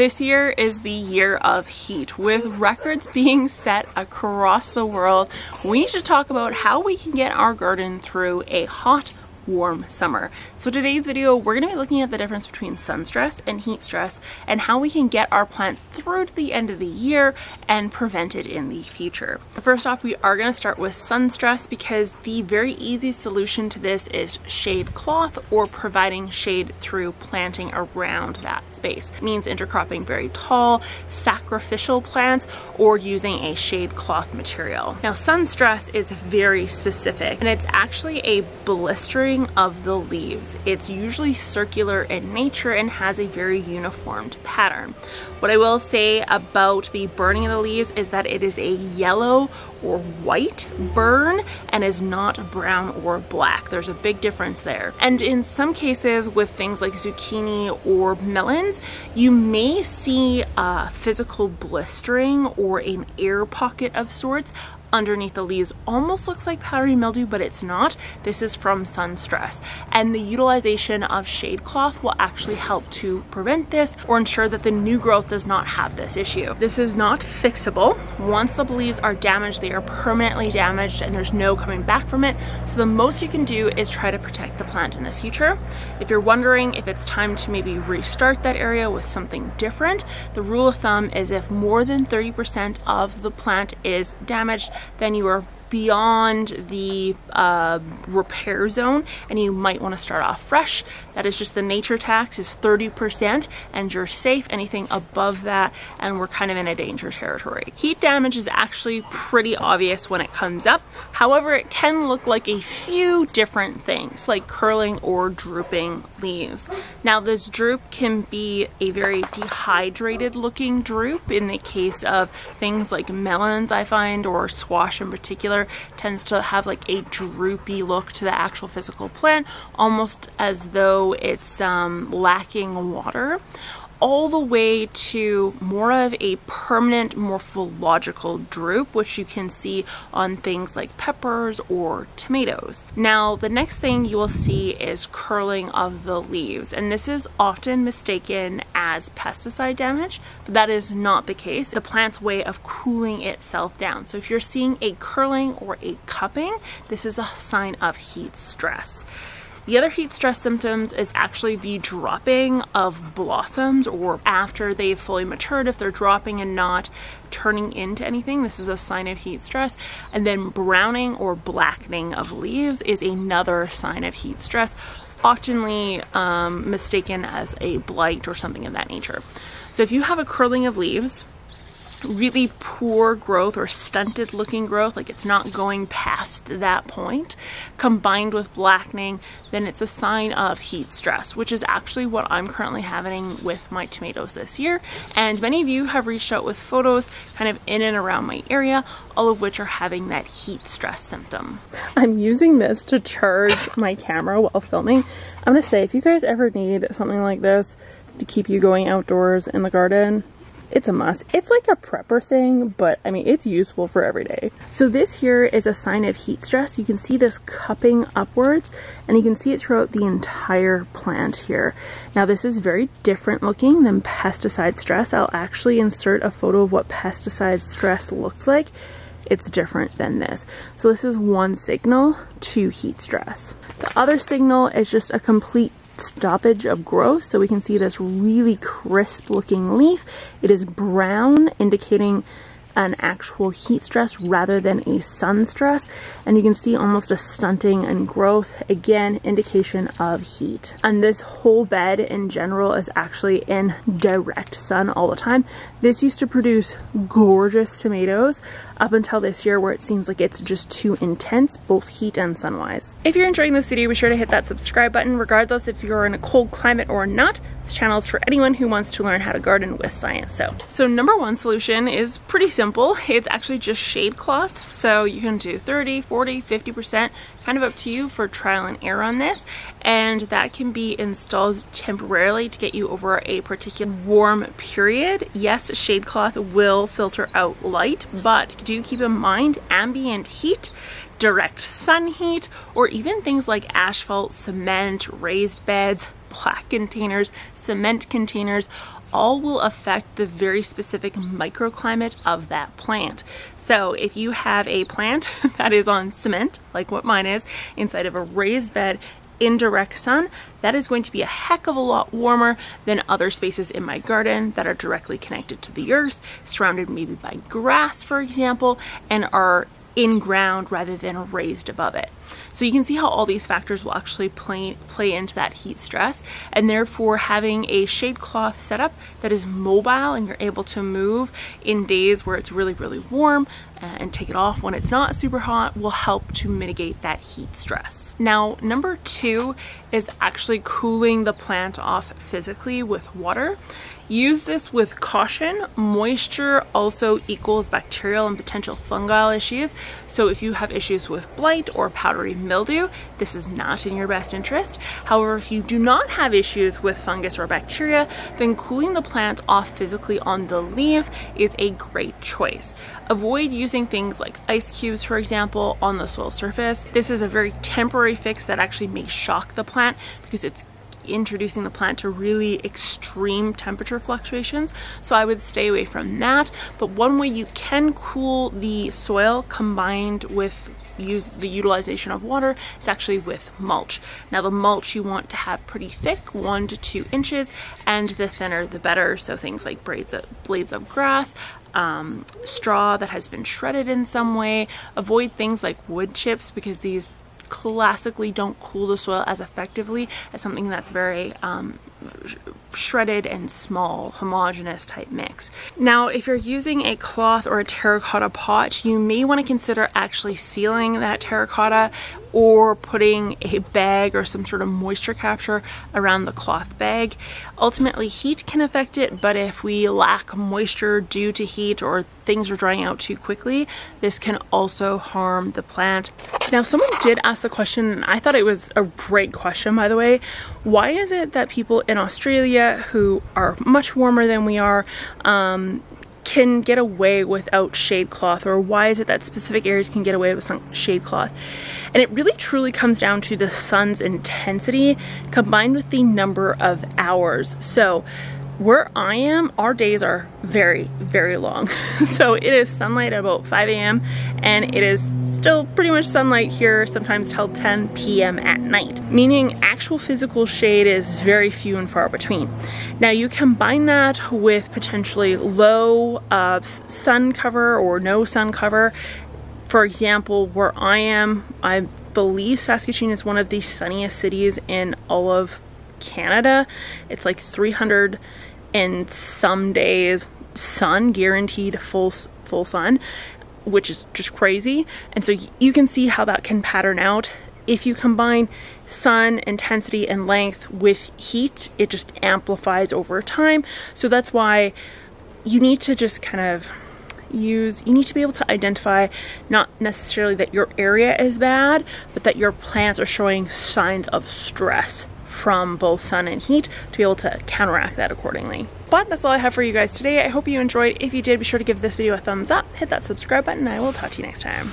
This year is the year of heat. With records being set across the world, we need to talk about how we can get our garden through a hot, warm summer. So today's video, we're gonna be looking at the difference between sun stress and heat stress and how we can get our plant through to the end of the year and prevent it in the future. First off, we are gonna start with sun stress because the very easy solution to this is shade cloth or providing shade through planting around that space. It means intercropping very tall, sacrificial plants or using a shade cloth material. Now sun stress is very specific and it's actually a blistering of the leaves. It's usually circular in nature and has a very uniformed pattern. What I will say about the burning of the leaves is that it is a yellow or white burn and is not brown or black. There's a big difference there. And in some cases with things like zucchini or melons, you may see a physical blistering or an air pocket of sorts underneath the leaves almost looks like powdery mildew, but it's not. This is from sun stress. And the utilization of shade cloth will actually help to prevent this or ensure that the new growth does not have this issue. This is not fixable. Once the leaves are damaged, they are permanently damaged and there's no coming back from it. So the most you can do is try to protect the plant in the future. If you're wondering if it's time to maybe restart that area with something different, the rule of thumb is if more than 30% of the plant is damaged, then you are beyond the uh, repair zone and you might want to start off fresh. That is just the nature tax is 30% and you're safe anything above that and we're kind of in a danger territory. Heat damage is actually pretty obvious when it comes up. However, it can look like a few different things like curling or drooping leaves. Now this droop can be a very dehydrated looking droop in the case of things like melons I find or squash in particular tends to have like a droopy look to the actual physical plant, almost as though it's um, lacking water all the way to more of a permanent morphological droop, which you can see on things like peppers or tomatoes. Now, the next thing you will see is curling of the leaves, and this is often mistaken as pesticide damage, but that is not the case. The plant's way of cooling itself down. So if you're seeing a curling or a cupping, this is a sign of heat stress. The other heat stress symptoms is actually the dropping of blossoms or after they've fully matured, if they're dropping and not turning into anything, this is a sign of heat stress. And then browning or blackening of leaves is another sign of heat stress, oftenly um, mistaken as a blight or something of that nature. So if you have a curling of leaves, really poor growth or stunted looking growth, like it's not going past that point, combined with blackening, then it's a sign of heat stress, which is actually what I'm currently having with my tomatoes this year. And many of you have reached out with photos kind of in and around my area, all of which are having that heat stress symptom. I'm using this to charge my camera while filming. I'm gonna say, if you guys ever need something like this to keep you going outdoors in the garden, it's a must. It's like a prepper thing, but I mean, it's useful for every day. So this here is a sign of heat stress. You can see this cupping upwards and you can see it throughout the entire plant here. Now this is very different looking than pesticide stress. I'll actually insert a photo of what pesticide stress looks like. It's different than this. So this is one signal to heat stress. The other signal is just a complete stoppage of growth. So we can see this really crisp looking leaf. It is brown, indicating an actual heat stress rather than a sun stress. And you can see almost a stunting and growth, again, indication of heat. And this whole bed in general is actually in direct sun all the time. This used to produce gorgeous tomatoes up until this year where it seems like it's just too intense, both heat and sun-wise. If you're enjoying this video, be sure to hit that subscribe button, regardless if you're in a cold climate or not. This channel is for anyone who wants to learn how to garden with science. So, so number one solution is pretty simple. It's actually just shade cloth. So you can do 30, 40, 50%, kind of up to you for trial and error on this. And that can be installed temporarily to get you over a particular warm period. Yes, shade cloth will filter out light, but do keep in mind ambient heat direct sun heat, or even things like asphalt, cement, raised beds, black containers, cement containers, all will affect the very specific microclimate of that plant. So if you have a plant that is on cement, like what mine is, inside of a raised bed, in direct sun, that is going to be a heck of a lot warmer than other spaces in my garden that are directly connected to the earth, surrounded maybe by grass, for example, and are in ground rather than raised above it. So you can see how all these factors will actually play, play into that heat stress and therefore having a shade cloth setup that is mobile and you're able to move in days where it's really, really warm Uh, and take it off when it's not super hot will help to mitigate that heat stress. Now, number two is actually cooling the plant off physically with water. Use this with caution. Moisture also equals bacterial and potential fungal issues. So if you have issues with blight or powdery mildew, this is not in your best interest. However, if you do not have issues with fungus or bacteria, then cooling the plant off physically on the leaves is a great choice. Avoid using things like ice cubes, for example, on the soil surface. This is a very temporary fix that actually may shock the plant because it's introducing the plant to really extreme temperature fluctuations. So I would stay away from that. But one way you can cool the soil combined with use the utilization of water is actually with mulch. Now the mulch you want to have pretty thick, one to two inches, and the thinner the better. So things like braids of, blades of grass, um, straw that has been shredded in some way. Avoid things like wood chips because these classically don't cool the soil as effectively as something that's very um, shredded and small, homogeneous type mix. Now, if you're using a cloth or a terracotta pot, you may want to consider actually sealing that terracotta or putting a bag or some sort of moisture capture around the cloth bag. Ultimately, heat can affect it, but if we lack moisture due to heat or things are drying out too quickly, this can also harm the plant. Now, someone did ask the question, and I thought it was a great question, by the way. Why is it that people in Australia who are much warmer than we are um, can get away without shade cloth or why is it that specific areas can get away with some shade cloth? And it really truly comes down to the sun's intensity combined with the number of hours. So where I am, our days are very, very long. so it is sunlight at about 5 a.m. and it is still pretty much sunlight here sometimes till 10 p.m. at night, meaning actual physical shade is very few and far between. Now you combine that with potentially low uh, sun cover or no sun cover. For example, where I am, I believe Saskatoon is one of the sunniest cities in all of Canada. It's like 300 and some days sun, guaranteed full full sun, which is just crazy. And so you can see how that can pattern out. If you combine sun intensity and length with heat, it just amplifies over time. So that's why you need to just kind of use, you need to be able to identify not necessarily that your area is bad, but that your plants are showing signs of stress from both sun and heat to be able to counteract that accordingly. But that's all I have for you guys today. I hope you enjoyed. If you did, be sure to give this video a thumbs up, hit that subscribe button, and I will talk to you next time.